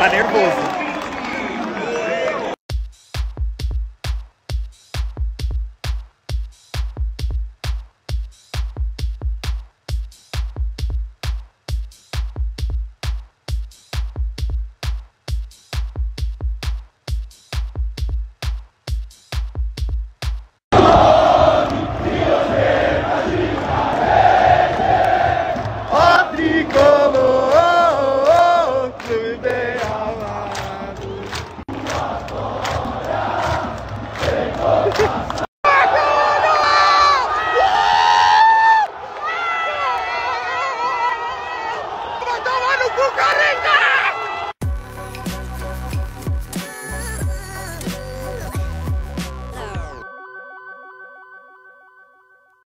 Tá nervoso. Puerto Montt, Bucarest!